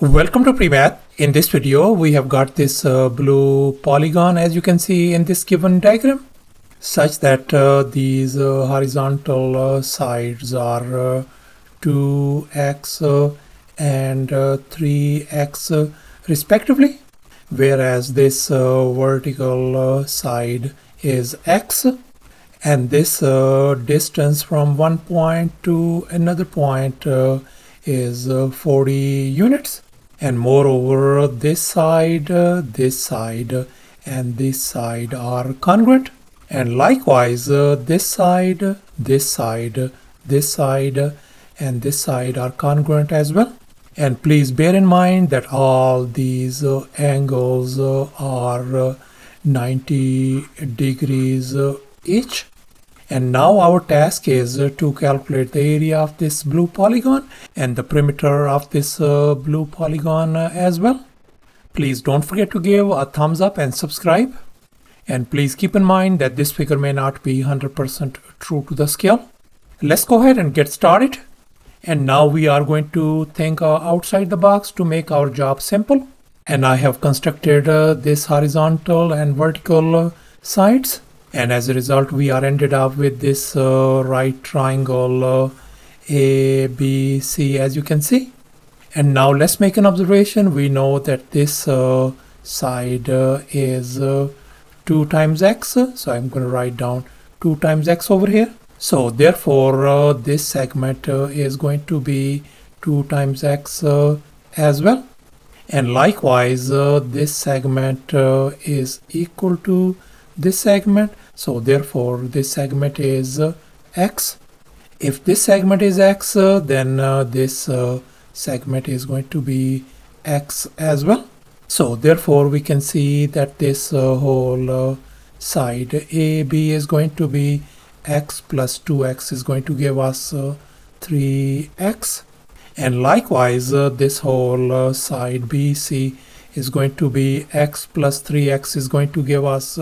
Welcome to PreMath. In this video, we have got this uh, blue polygon as you can see in this given diagram such that uh, these uh, horizontal uh, sides are 2x uh, uh, and 3x respectively whereas this vertical side is x and this distance from one point to another point is 40 units and moreover this side this side and this side are congruent. And likewise this side this side this side and this side are congruent as well. And please bear in mind that all these uh, angles uh, are uh, 90 degrees each and now our task is uh, to calculate the area of this blue polygon and the perimeter of this uh, blue polygon uh, as well. Please don't forget to give a thumbs up and subscribe. And please keep in mind that this figure may not be 100% true to the scale. Let's go ahead and get started. And now we are going to think uh, outside the box to make our job simple. And I have constructed uh, this horizontal and vertical uh, sides and as a result we are ended up with this uh, right triangle uh, A, B, C as you can see. And now let's make an observation. We know that this uh, side uh, is uh, 2 times x. So I'm going to write down 2 times x over here. So therefore uh, this segment is going to be 2 times x as well. And likewise this segment is equal to this segment so therefore this segment is uh, x. If this segment is x uh, then uh, this uh, segment is going to be x as well. So therefore we can see that this uh, whole uh, side AB is going to be x plus 2x is going to give us 3x and likewise this whole side BC is going to be x plus 3x is going to give us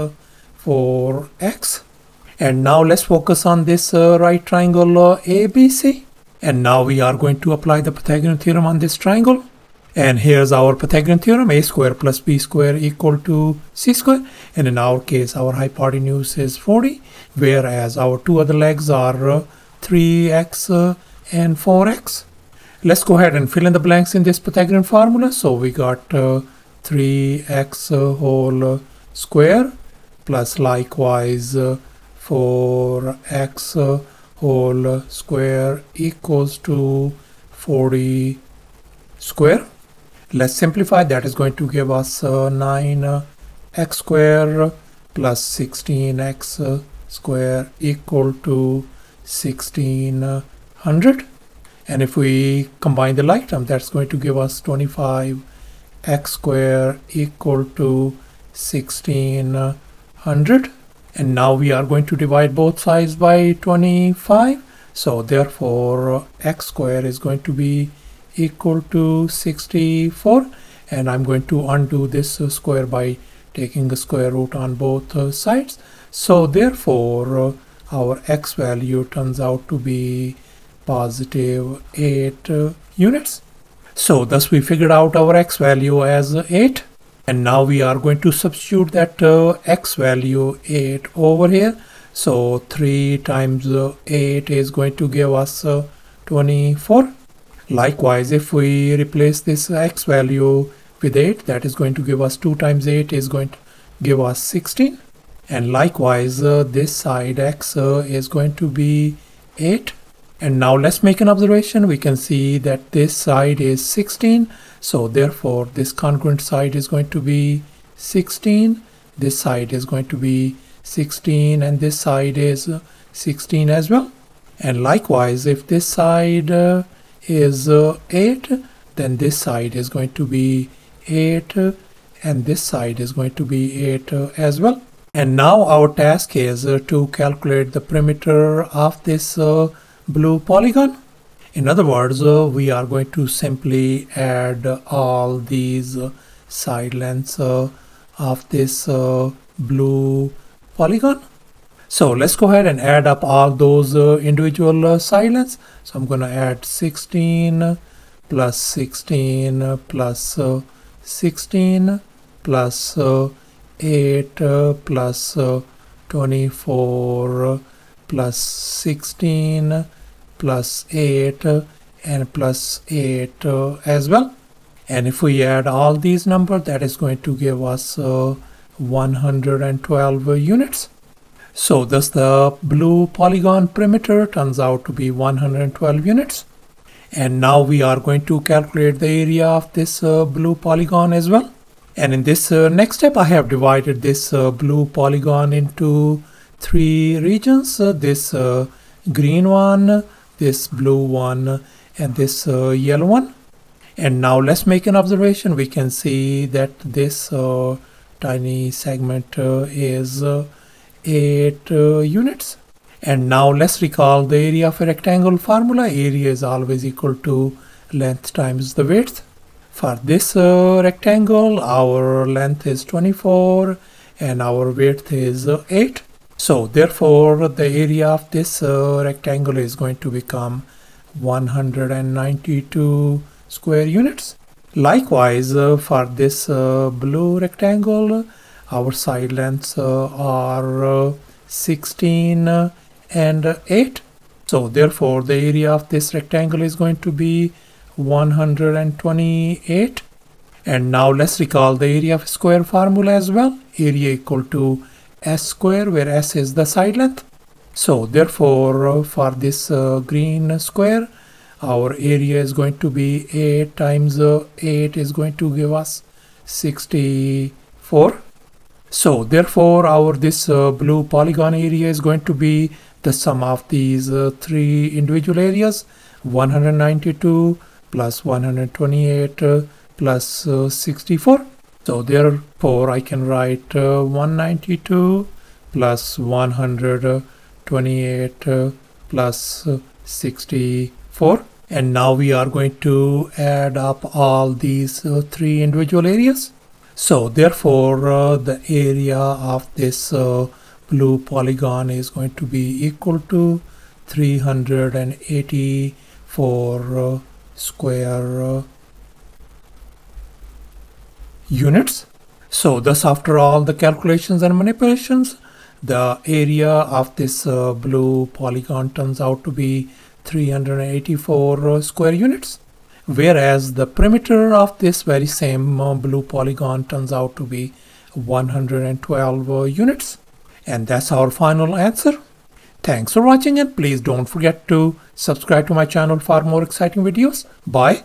four x. And now let's focus on this uh, right triangle uh, ABC. And now we are going to apply the Pythagorean theorem on this triangle. And here's our Pythagorean theorem, a square plus b square equal to c square. And in our case, our hypotenuse is 40, whereas our two other legs are uh, 3x uh, and 4x. Let's go ahead and fill in the blanks in this Pythagorean formula. So we got 3x uh, whole square plus likewise uh, four x uh, whole square equals to 40 square. Let's simplify that is going to give us uh, 9 uh, x square plus 16x uh, square equal to 1600 and if we combine the like term that's going to give us 25 x square equal to 16 100 and now we are going to divide both sides by 25 so therefore x square is going to be equal to 64 and I'm going to undo this square by taking the square root on both sides. So therefore our x value turns out to be positive 8 uh, units. So thus we figured out our x value as 8 and now we are going to substitute that uh, x value 8 over here. So 3 times uh, 8 is going to give us uh, 24 likewise if we replace this x value with 8 that is going to give us 2 times 8 is going to give us 16 and likewise uh, this side x uh, is going to be 8 and now let's make an observation. We can see that this side is 16. So therefore this congruent side is going to be 16. This side is going to be 16 and this side is 16 as well. And likewise, if this side uh, is uh, 8, then this side is going to be 8 and this side is going to be 8 uh, as well. And now our task is uh, to calculate the perimeter of this uh, blue polygon. In other words, uh, we are going to simply add all these uh, side lengths uh, of this uh, blue polygon. So let's go ahead and add up all those individual side lengths. So I'm going to add 16 plus 16 plus 16 plus 8 plus 24 plus 16 plus 8 and plus 8 as well. And if we add all these numbers that is going to give us uh, 112 units. So thus the blue polygon perimeter turns out to be 112 units. And now we are going to calculate the area of this uh, blue polygon as well. And in this uh, next step I have divided this uh, blue polygon into three regions uh, this uh, green one this blue one and this uh, yellow one and now let's make an observation we can see that this tiny segment is 8 units and now let's recall the area of a rectangle formula. Area is always equal to length times the width. For this uh, rectangle, our length is 24 and our width is uh, 8. So therefore, the area of this uh, rectangle is going to become 192 square units. Likewise, uh, for this uh, blue rectangle, our side lengths uh, are 16 and 8 so therefore the area of this rectangle is going to be 128 and now let's recall the area of square formula as well. Area equal to s square where s is the side length. So therefore for this uh, green square our area is going to be 8 times uh, 8 is going to give us 64 so therefore our this uh, blue polygon area is going to be the sum of these uh, three individual areas. 192 plus 128 uh, plus, uh, 64 so therefore I can write uh, 192 plus 128 uh, uh, 64 and now we are going to add up all these three individual areas. So therefore the area of this blue polygon is going to be equal to 384 uh, square uh, units. So thus after all the calculations and manipulations, the area of this uh, blue polygon turns out to be 384 uh, square units. Whereas the perimeter of this very same uh, blue polygon turns out to be 112 uh, units. And that's our final answer. Thanks for watching and please don't forget to subscribe to my channel for more exciting videos. Bye.